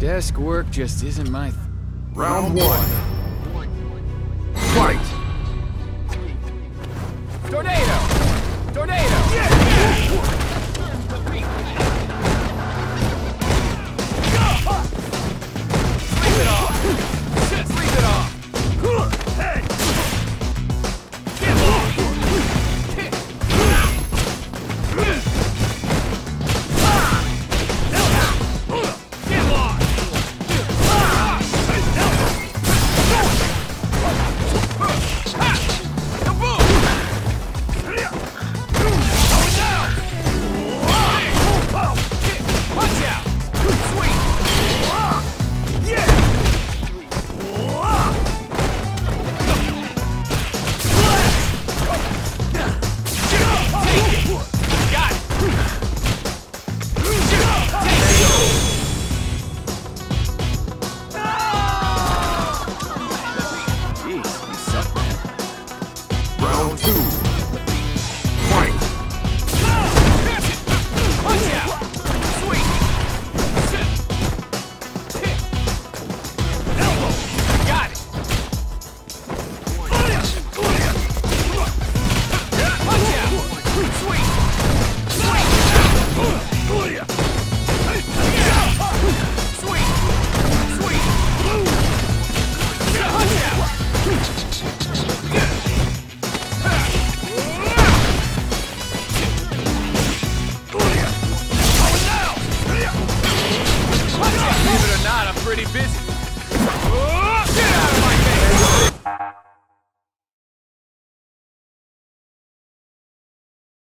Desk work just isn't my... Round one. Fight! Tornado! Tornado! round two. busy.